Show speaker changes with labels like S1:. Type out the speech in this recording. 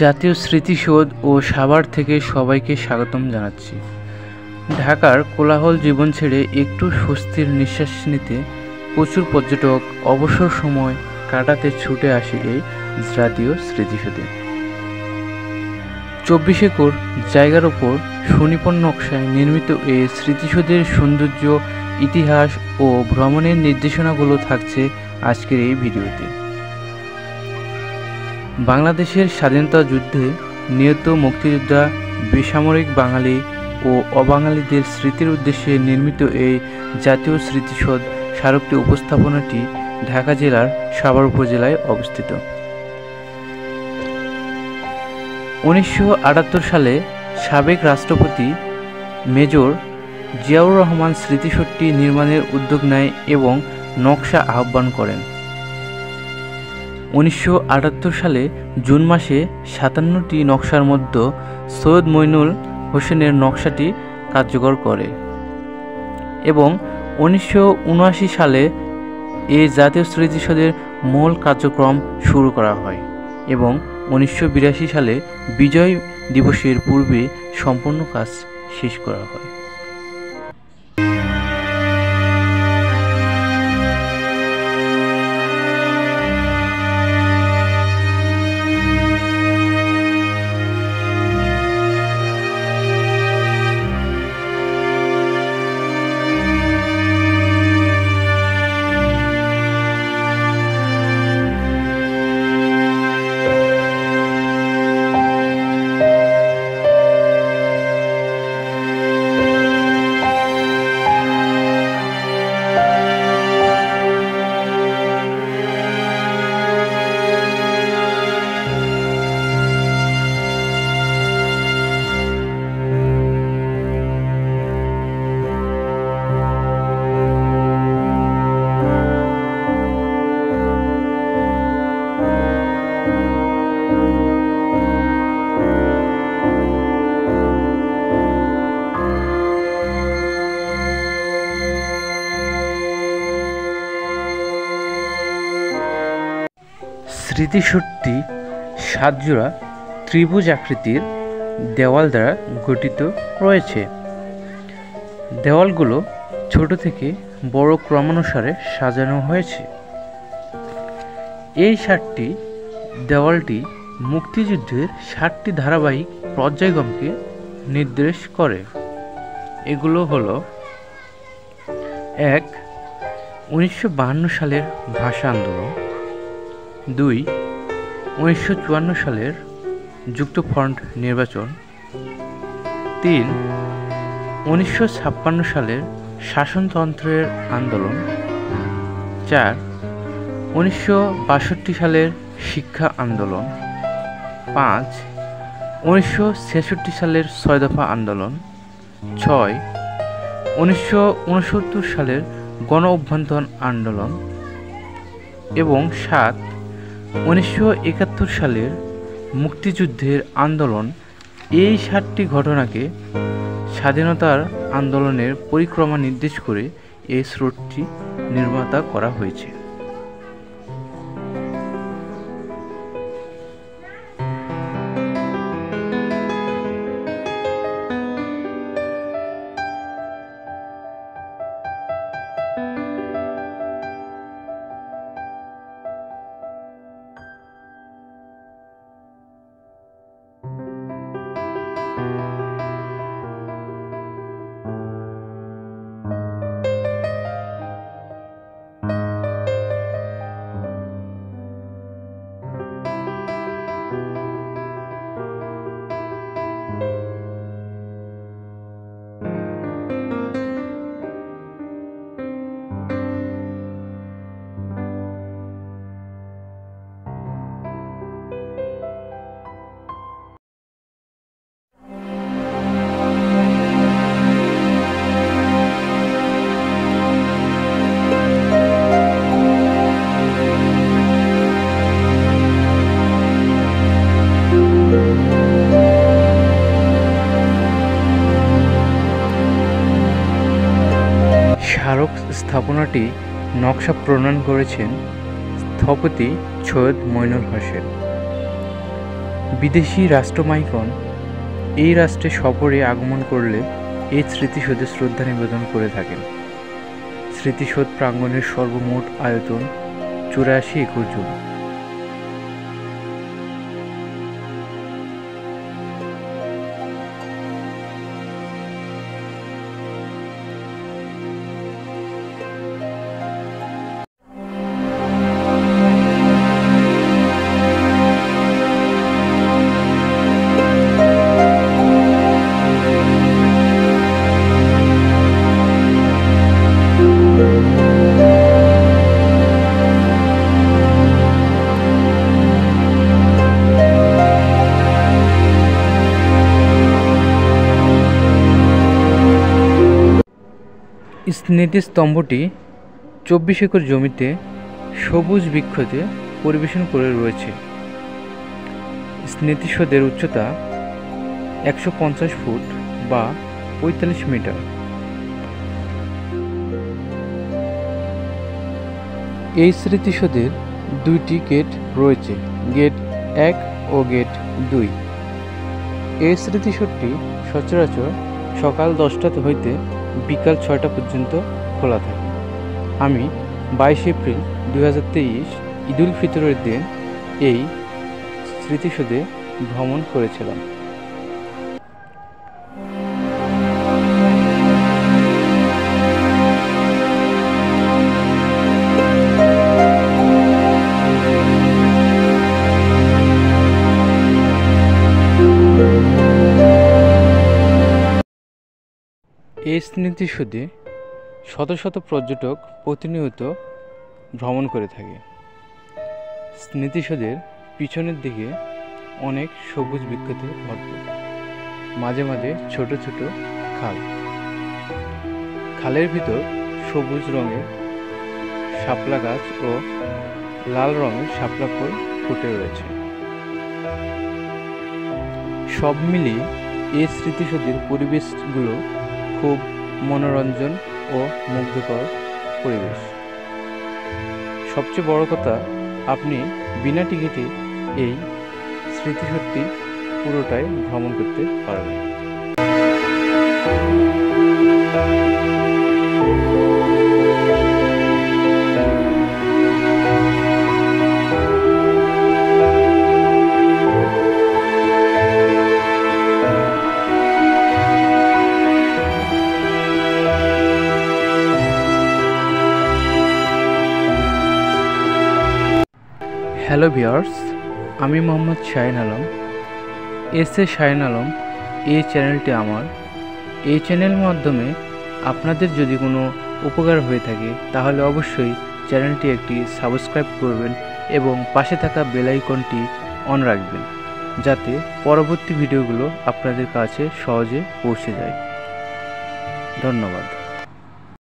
S1: জাতীয় স্মৃতিসৌধ ও সাভার থেকে সবাইকে স্বাগতম জানাচ্ছি। ঢাকার কোলাহল জীবন ছেড়ে একটু স্বস্তির নিঃশ্বাস নিতে প্রচুর পর্যটক অবসর সময় কাটাতে ছুটে আসে এই জাতীয় স্মৃতিসৌধে। চব্বিশ একর জায়গার ওপর সুনিপুণ নকশায় নির্মিত এই স্মৃতিসৌধের সৌন্দর্য, ইতিহাস ও ভ্রমণের নির্দেশনাগুলো থাকছে আজকের এই ভিডিওতে। বাংলাদেশের স্বাধীনতা যুদ্ধে নিহত মুক্তিযোদ্ধা, বেসামরিক বাঙালি ও অবাঙালিদের স্মৃতির উদ্দেশ্যে নির্মিত এই জাতীয় স্মৃতিসৌধ স্মারকটি উপস্থাপনাটি ঢাকা জেলার সাভার উপজেলায় অবস্থিত। উনিশশো আটাত্তর সালে সাবেক রাষ্ট্রপতি মেজর জিয়াউর রহমান স্মৃতিসৌধটি নির্মাণের উদ্যোগ নেয় এবং নকশা আহ্বান করেন। উনিশশো আটাত্তর সালে জুন মাসে সাতান্নটি নকশার মধ্যে সৈয়দ মইনুল হোসেনের নকশাটি কার্যকর করে এবং উনিশশো উনআশি সালে এই জাতীয় স্মৃতিসৌধের মূল কার্যক্রম শুরু করা হয় এবং উনিশশো বিরাশি সালে বিজয় দিবসের পূর্বে সম্পূর্ণ কাজ শেষ করা হয়। স্মৃতিসৌধটি সাতজোড়া ত্রিভুজ আকৃতির দেওয়াল দ্বারা গঠিত রয়েছে। দেওয়ালগুলো ছোট থেকে বড় ক্রমানুসারে সাজানো হয়েছে। এই সাতটি দেওয়ালটি মুক্তিযুদ্ধের ষাটটি ধারাবাহিক পর্যায়ক্রমকে নির্দেশ করে। এগুলো হলো এক, উনিশশো সালের ভাষা আন্দোলন দুই, উনিশশো চুয়ান্ন সালের যুক্তফ্রন্ট নির্বাচন। তিন, উনিশশো ছাপ্পান্ন সালের শাসনতন্ত্রের আন্দোলন। চার, উনিশশো বাষট্টি সালের শিক্ষা আন্দোলন। পাঁচ, উনিশশো ছেষট্টি সালের ছয় দফা আন্দোলন। ছয়, উনিশশো উনসত্তর সালের গণ অভ্যন্তর আন্দোলন। এবং সাত উনিশশো একাত্তর সালের মুক্তিযুদ্ধের আন্দোলন এই সাতটি ঘটনাকে স্বাধীনতার আন্দোলনের পরিক্রমা নির্দেশ করে এই স্রোতটি নির্মাতা করা হয়েছে। স্থাপনাটি নকশা প্রণয়ন করেছেন স্থপতি সৈয়দ মইনুল হোসেন। বিদেশি রাষ্ট্রমাইকন এই রাষ্ট্রে সফরে আগমন করলে এই স্মৃতিসৌধে শ্রদ্ধা নিবেদন করে থাকেন। স্মৃতিসৌধ প্রাঙ্গণের সর্বমোট আয়তন চুরাশি একর জমি। স্মৃতিস্তম্ভটি চব্বিশ একর জমিতে সবুজ বৃক্ষতে পরিবেশন করে রয়েছে। স্মৃতিসৌধের উচ্চতা একশো পঞ্চাশ ফুট বা পঁয়তাল্লিশ মিটার। এই স্মৃতিসৌধের দুইটি গেট রয়েছে, গেট এক ও গেট দুই। এই স্মৃতিসৌধটি সচরাচর সকাল দশটা হইতে বিকাল ছয়টা পর্যন্ত খোলা থাকে। আমি বাইশ এপ্রিল দু হাজার তেইশ ঈদুল ফিতরের দিন এই স্মৃতিসুদে ভ্রমণ করেছিলাম। এই স্মৃতিসৌধে শত শত পর্যটক প্রতিনিয়ত ভ্রমণ করে থাকে। স্মৃতিসৌধের পিছনের দিকে অনেক সবুজ বৃক্ষতে ভরপুর। মাঝে মাঝে ছোট ছোট খাল। খালের ভিতর সবুজ রঙের শাপলা গাছ ও লাল রঙের শাপলা ফুল ফুটে রয়েছে। সব মিলিয়ে এই স্মৃতিসৌধের পরিবেশগুলো খুব মনোরঞ্জন ও মুগ্ধকর পরিবেশ। সবচেয়ে বড় কথা, আপনি বিনা টিকিটে এই স্মৃতিশক্তি পুরোটাই ভ্রমণ করতে পারবেন। হ্যালো ভিওর্স আমি মোহাম্মদ শাহিন আলম। এস এ শাহিন আলম, এই চ্যানেলটি আমার। এই চ্যানেলের মাধ্যমে আপনাদের যদি কোনো উপকার হয়ে থাকে, তাহলে অবশ্যই চ্যানেলটি একটি সাবস্ক্রাইব করবেন এবং পাশে থাকা বেল আইকনটি অন রাখবেন, যাতে পরবর্তী ভিডিওগুলো আপনাদের কাছে সহজে পৌঁছে যায়। ধন্যবাদ।